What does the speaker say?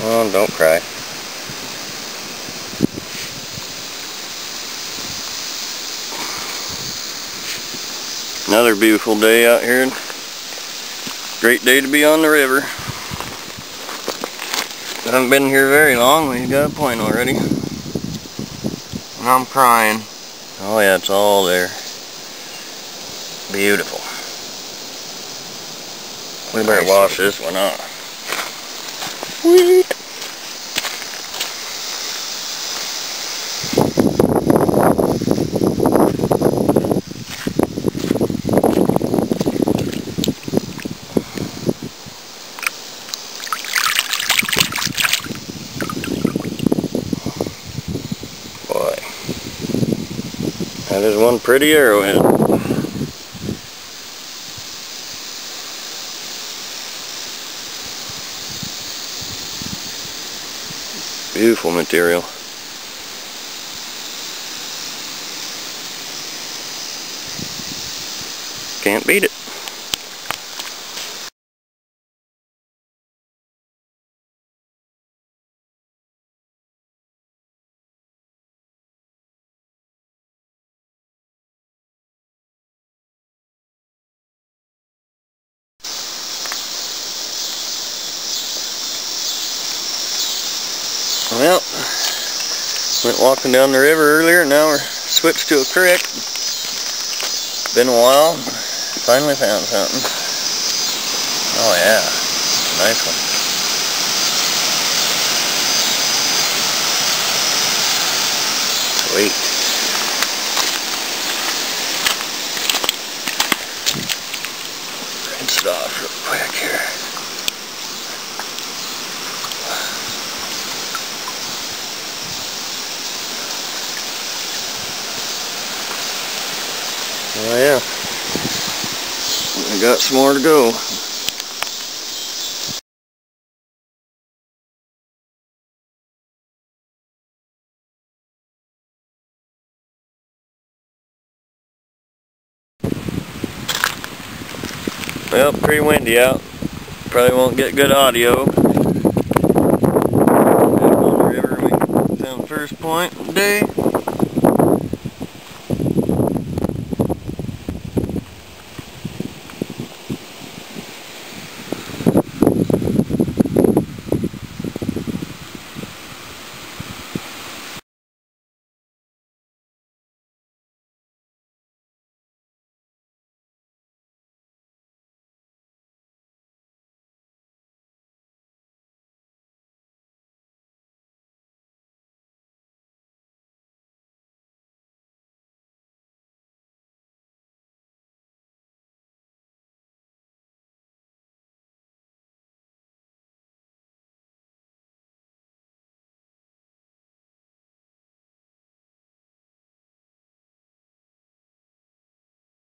Oh, don't cry. Another beautiful day out here. Great day to be on the river. I haven't been here very long. We've got a point already. And I'm crying. Oh yeah, it's all there. Beautiful. We better wash this one off. Sweet. That is one pretty arrowhead. Beautiful material. Can't beat it. Well, went walking down the river earlier, now we're switched to a creek. Been a while, finally found something. Oh yeah, nice one. Sweet. Rinse it off real quick here. Oh yeah. I got some more to go. Well, pretty windy out. Probably won't get good audio. Back on the river, we found first point of the day.